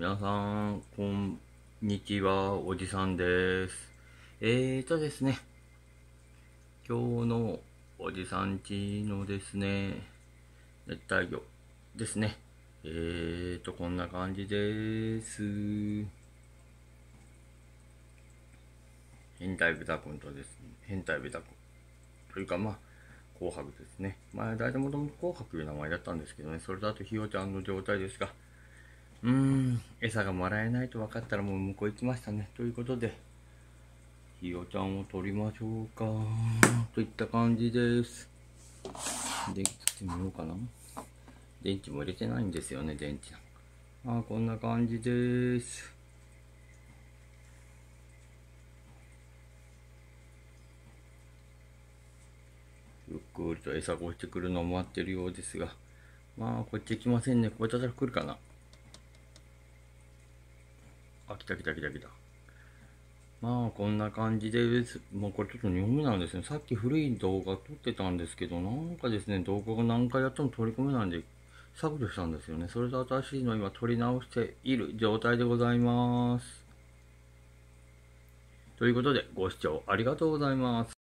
皆さん、こんにちは、おじさんです。えーとですね、今日のおじさんちのですね、熱帯魚ですね。えーと、こんな感じです。変態豚くんとですね、変態豚くん。というかまあ、紅白ですね。まあ、大体もともと紅白という名前だったんですけどね、それだとひよちゃんの状態ですが、うーん、餌がもらえないと分かったらもう向こう行きましたね。ということで、ひよちゃんを取りましょうか。といった感じです。電気つけてみようかな。電池も入れてないんですよね、電池なんか。あこんな感じです。ゆっくりと餌が落ちてくるのを待ってるようですが、まあ、こっち来ませんね。こっちから来るかな。あ、来た来た来た来た。まあ、こんな感じです。もうこれちょっと2本目なんですね。さっき古い動画撮ってたんですけど、なんかですね、動画が何回やっても取り込めないんで、削除したんですよね。それで新しいの今取り直している状態でございます。ということで、ご視聴ありがとうございます。